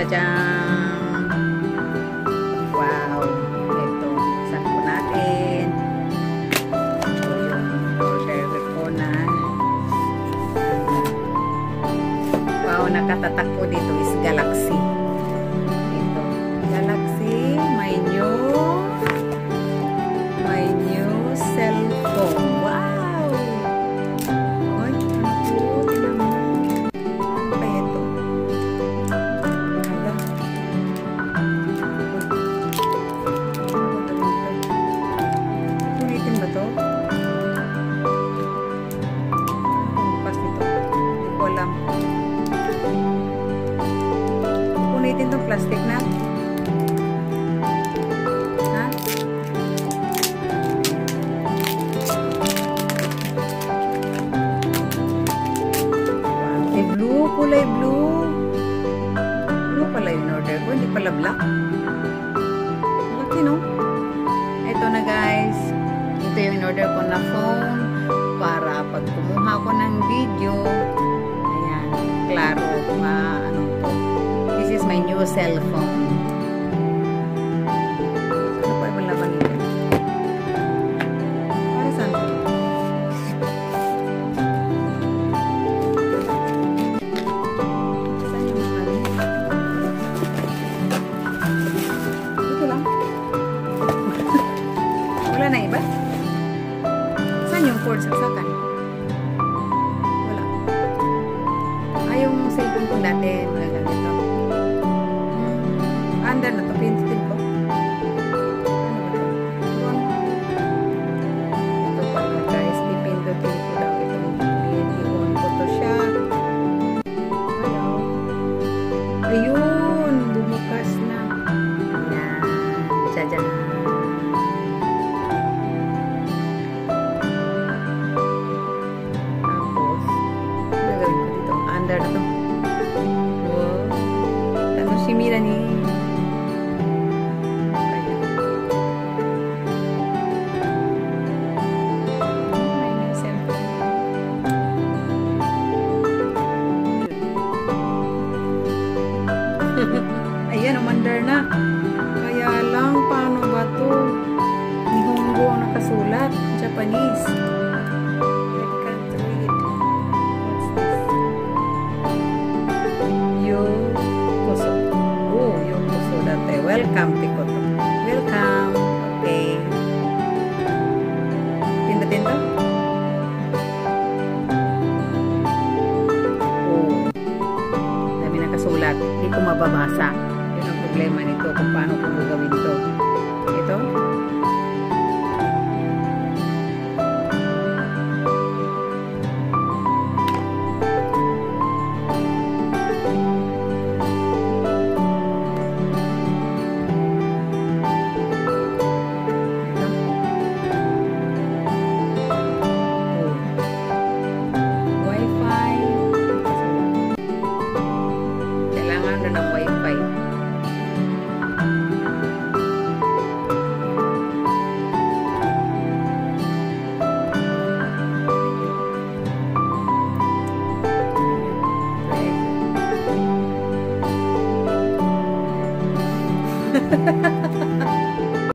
Jajang! Wow! Ito. Saan po natin? Ito yung order ko na. Wow! Nakatatak po Punitin tong plastic na. Ha? Eh, blue. Kulay blue. Blue pala yung order ko. Hindi pala black. Laki, no? Ito na, guys. Ito yung in-order ko na phone para pag kumuha ko ng video, ayan, klaro, ma. New cellphone. Ano pa yung laman nito? Para saan to? Mga Ito lang. Wala na iba? Saan yung cord saksakan? Wala. Ah, cellphone ko dati, to. Hmm. Under na to, pindutin ko. Ano? Ito ano? Pala guys, pipindutin ko daw itong i-on ko to siya. Hello. Ayun, bumukas na. Ayan, jajan. Tapos, gagawin ko dito. Under na. Tanong si Mira ni... Ayan, umandar na. Kaya lang, paano ba to? Nihongo nakasulat. Japanese. Mababasa. Yun ang problema nito kung paano ko gagawin to. Ha ha ha.